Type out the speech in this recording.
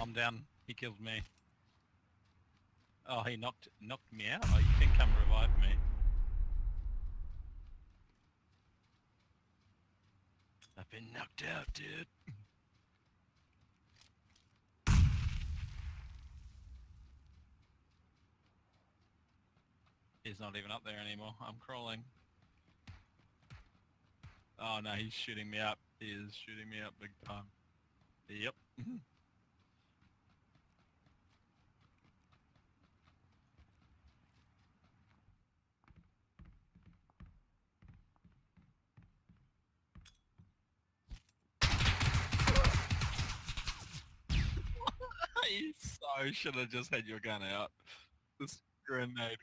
I'm down. He killed me. Oh, he knocked knocked me out. Oh, you can come revive me. I've been knocked out, dude. He's not even up there anymore. I'm crawling. Oh no, he's shooting me up. He is shooting me up big time. Yep. so should have just had your gun out. This grenade